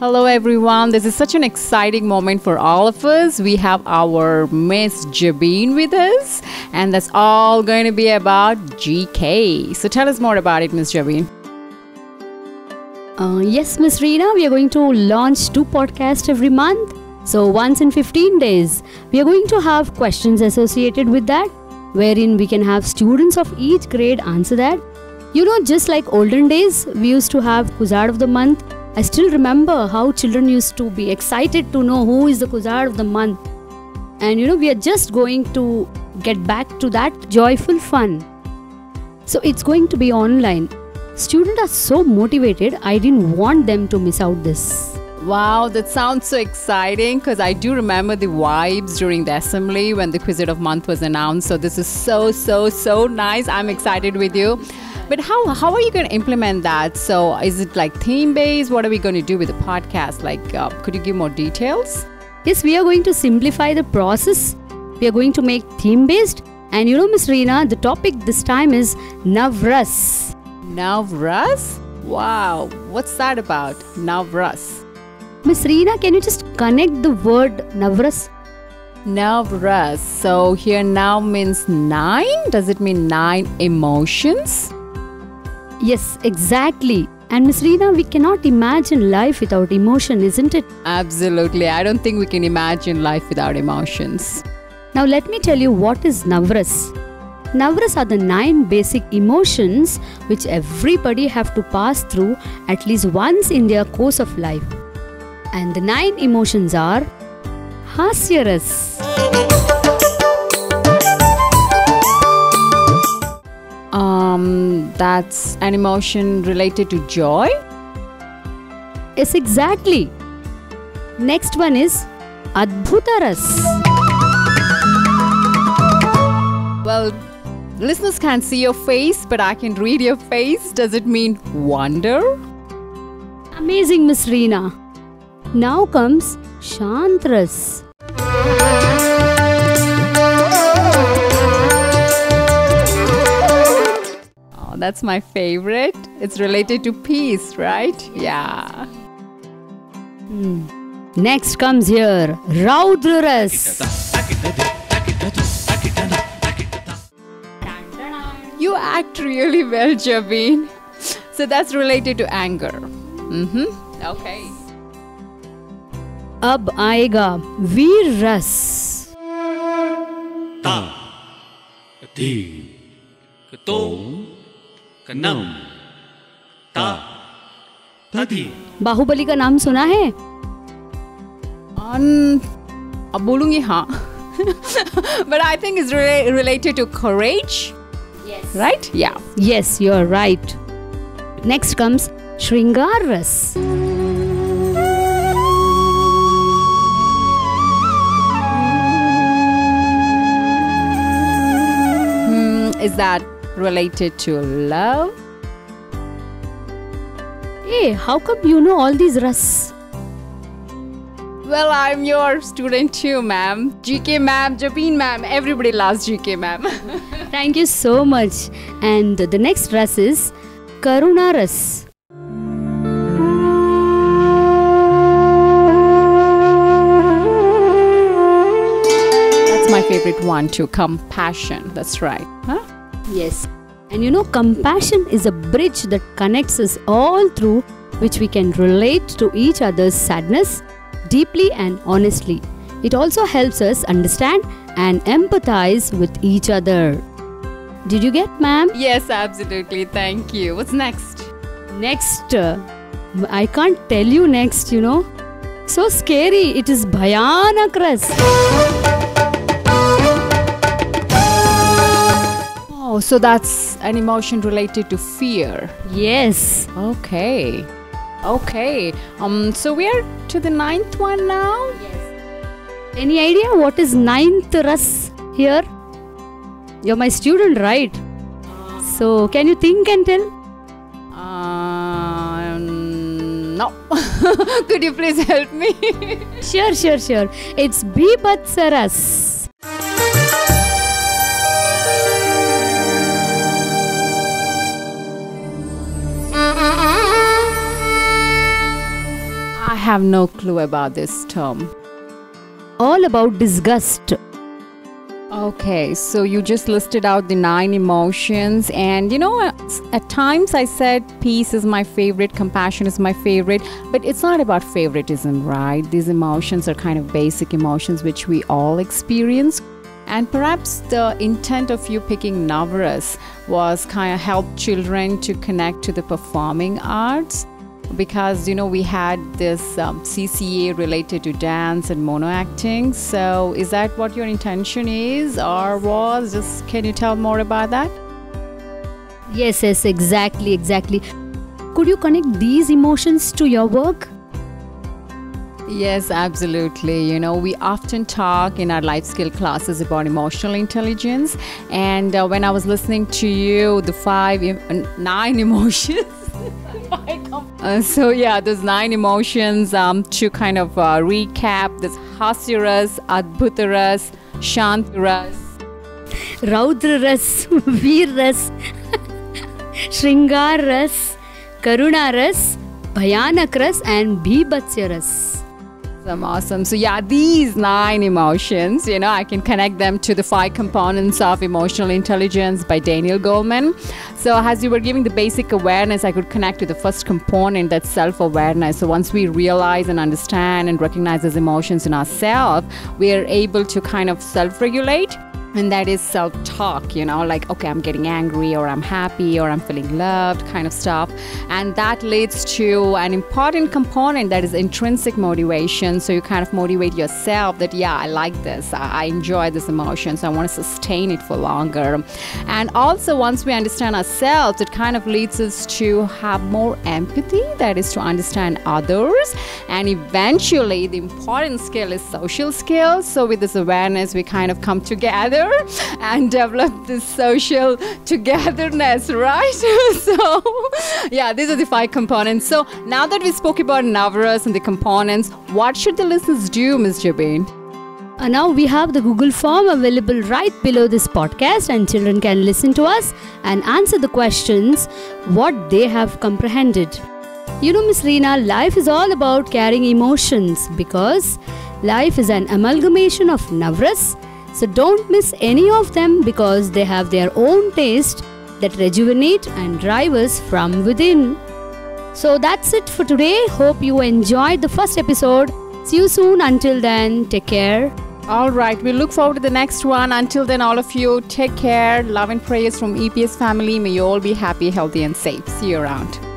Hello, everyone. This is such an exciting moment for all of us. We have our Miss Jabeen with us, and that's all going to be about GK. So, tell us more about it, Miss Jabeen. Uh, yes, Miss Reena, we are going to launch two podcasts every month. So, once in 15 days, we are going to have questions associated with that, wherein we can have students of each grade answer that. You know, just like olden days, we used to have Kuzad of the month I still remember how children used to be excited to know who is the Kuzad of the month. And you know, we are just going to get back to that joyful fun. So it's going to be online. Students are so motivated, I didn't want them to miss out this. Wow, that sounds so exciting because I do remember the vibes during the assembly when the Quizlet of Month was announced. So this is so, so, so nice. I'm excited with you. But how how are you going to implement that? So is it like theme based? What are we going to do with the podcast? Like, uh, could you give more details? Yes, we are going to simplify the process. We are going to make theme based. And you know, Miss Reena, the topic this time is Navras. Navras? Wow, what's that about? Navras. Miss Reena, can you just connect the word Navras? Navras. So here now means nine. Does it mean nine emotions? Yes, exactly. And Miss Reena, we cannot imagine life without emotion, isn't it? Absolutely. I don't think we can imagine life without emotions. Now, let me tell you what is Navras. Navras are the nine basic emotions which everybody have to pass through at least once in their course of life. And the nine emotions are Hasyaras. That's an emotion related to joy? Yes, exactly. Next one is Adbhutaras. Well, listeners can't see your face, but I can read your face. Does it mean wonder? Amazing, Miss Reena. Now comes Shantras. That's my favorite. It's related to peace, right? Yeah. Hmm. Next comes here Raudraras. You act really well, Jabeen. So that's related to anger. Mm-hmm. Okay. Ab Veer Ras. Ta. Ti. Ketong. Baahubali का नाम सुना है? अब बोलूँगी हाँ। But I think is related to courage right या yes you are right next comes श्रृंगार रस is that related to love. Hey, how come you know all these ras? Well, I'm your student too, ma'am. GK ma'am, Jabeen ma'am, everybody loves GK ma'am. Thank you so much. And the next ras is Karuna ras. That's my favorite one too, compassion. That's right. Huh? Yes. And you know, compassion is a bridge that connects us all through which we can relate to each other's sadness deeply and honestly. It also helps us understand and empathize with each other. Did you get, ma'am? Yes, absolutely. Thank you. What's next? Next. Uh, I can't tell you next, you know. So scary. It is Bhayanakras. Oh, so that's an emotion related to fear. Yes. Okay. Okay. Um. So we are to the ninth one now. Yes. Any idea what is ninth ras here? You're my student, right? So can you think and tell? Um, no. Could you please help me? sure, sure, sure. It's Bibhatsaras. I have no clue about this term. All about disgust. Okay, so you just listed out the nine emotions, and you know, at times I said peace is my favorite, compassion is my favorite, but it's not about favoritism, right? These emotions are kind of basic emotions which we all experience. And perhaps the intent of you picking Navras was kind of help children to connect to the performing arts because you know we had this um, CCA related to dance and mono acting. So is that what your intention is, or was? Just can you tell more about that? Yes, yes, exactly, exactly. Could you connect these emotions to your work? Yes, absolutely. You know, we often talk in our life skill classes about emotional intelligence. And uh, when I was listening to you, the five, nine emotions, uh, so yeah, there's nine emotions. Um, to kind of uh, recap, there's Hasyaras, Adbhutaras, Shantaras, Raudraras, Veerras, Shringaras, Karunaras, Bhayanakras, and Bhibhatsyaras. Awesome, awesome. So, yeah, these nine emotions, you know, I can connect them to the five components of emotional intelligence by Daniel Goleman. So, as you were giving the basic awareness, I could connect to the first component that's self awareness. So, once we realize and understand and recognize those emotions in ourselves, we are able to kind of self regulate and that is self talk, you know, like, okay, I'm getting angry, or I'm happy, or I'm feeling loved, kind of stuff. And that leads to an important component that is intrinsic motivation. So you kind of motivate yourself that, yeah, I like this, I, enjoy this emotion, so I want to sustain it for longer. And also, once we understand ourselves, it kind of leads us to have more empathy, that is to understand others. And eventually, the important skill is social skills. So with this awareness, we kind of come together together and develop this social togetherness, right? so, yeah, these are the five components. So, now that we spoke about Navras and the components, what should the listeners do, Ms. Jabeen? Uh, now we have the Google form available right below this podcast, and children can listen to us and answer the questions what they have comprehended. You know, Miss Reena, life is all about carrying emotions because life is an amalgamation of Navras so don't miss any of them because they have their own taste that rejuvenate and drive us from within. So that's it for today. Hope you enjoyed the first episode. See you soon. Until then, take care. All right, we look forward to the next one. Until then, all of you, take care. Love and prayers from EPS family. May you all be happy, healthy, and safe. See you around.